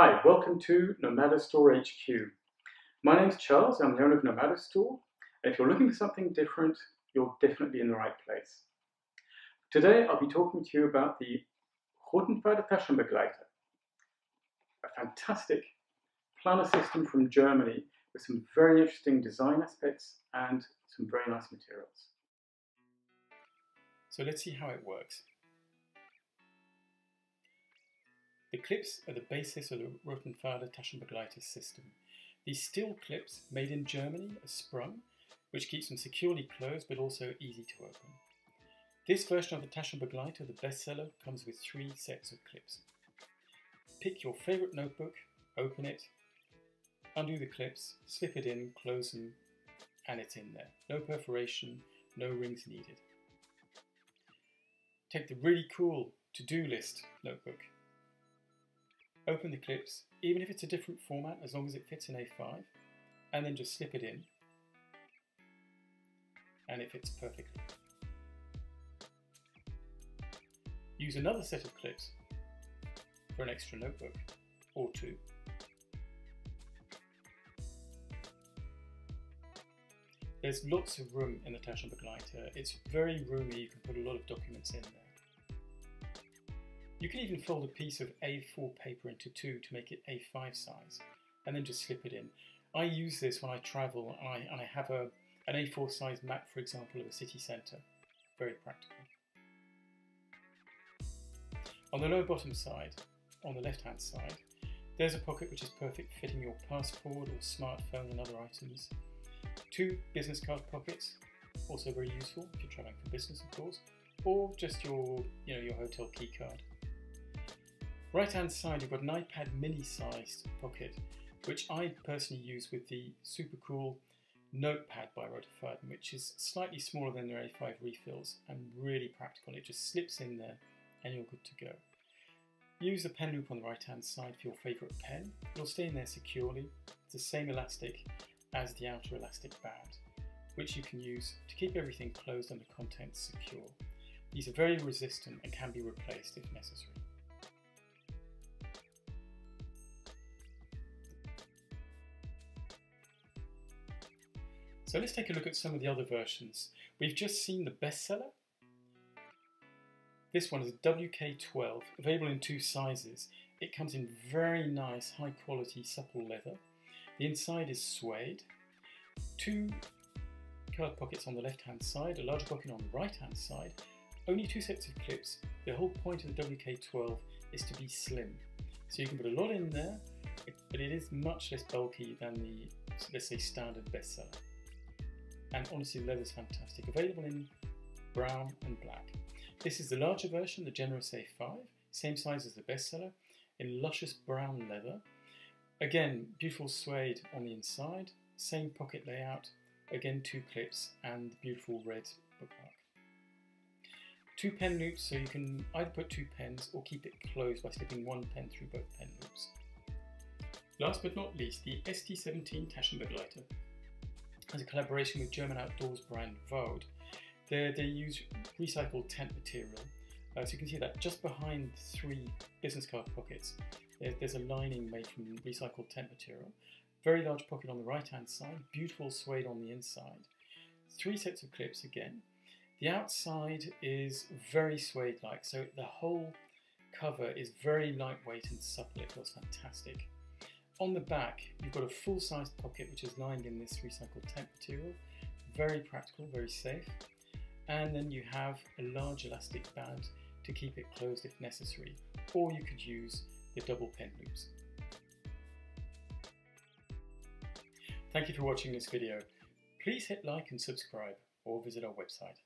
Hi, welcome to Nomado Store HQ. My name's Charles, I'm the owner of Nomado Store, if you're looking for something different, you're definitely in the right place. Today I'll be talking to you about the Roterfaden Taschenbegleiter, a fantastic planner system from Germany with some very interesting design aspects and some very nice materials. So let's see how it works. The clips are the basis of the Roterfaden Taschenbegleiter system. These steel clips, made in Germany, are sprung, which keeps them securely closed but also easy to open. This version of the Taschenbegleiter, the bestseller, comes with three sets of clips. Pick your favourite notebook, open it, undo the clips, slip it in, close them, and it's in there. No perforation, no rings needed. Take the really cool to-do list notebook, open the clips, even if it's a different format, as long as it fits in A5, and then just slip it in, and it fits perfectly. Use another set of clips for an extra notebook, or two. There's lots of room in the Taschenbegleiter. It's very roomy, you can put a lot of documents in there. You can even fold a piece of A4 paper into two to make it A5 size and then just slip it in. I use this when I travel and I, and I have a, an A4 size map, for example, of a city centre. Very practical. On the lower bottom side, on the left hand side, there's a pocket which is perfect for fitting your passport or smartphone and other items. Two business card pockets, also very useful if you're travelling for business of course, or just your, you know, your hotel key card. Right hand side you've got an iPad mini sized pocket which I personally use with the super cool notepad by Roterfaden which is slightly smaller than their A5 refills and really practical. It just slips in there and you're good to go. Use the pen loop on the right hand side for your favourite pen. It'll stay in there securely. It's the same elastic as the outer elastic band which you can use to keep everything closed and the contents secure. These are very resistant and can be replaced if necessary. So let's take a look at some of the other versions. We've just seen the bestseller. This one is WK12, available in two sizes. It comes in very nice, high quality, supple leather. The inside is suede. Two card pockets on the left hand side, a large pocket on the right hand side. Only two sets of clips. The whole point of the WK12 is to be slim. So you can put a lot in there, but it is much less bulky than the, let's say, standard bestseller and honestly the leather is fantastic. Available in brown and black. This is the larger version, the Generous A5, same size as the bestseller, in luscious brown leather. Again, beautiful suede on the inside, same pocket layout, again two clips and the beautiful red bookmark. Two pen loops, so you can either put two pens or keep it closed by slipping one pen through both pen loops. Last but not least, the ST17 Taschenbegleiter as a collaboration with German outdoors brand Vaude. They, they use recycled tent material. Uh, so you can see that just behind three business card pockets, there, there's a lining made from recycled tent material. Very large pocket on the right hand side, beautiful suede on the inside. Three sets of clips again. The outside is very suede-like, so the whole cover is very lightweight and supple. It feels fantastic. On the back, you've got a full-sized pocket which is lined in this recycled tent material. Very practical, very safe. And then you have a large elastic band to keep it closed if necessary, or you could use the double pen loops. Thank you for watching this video. Please hit like and subscribe or visit our website.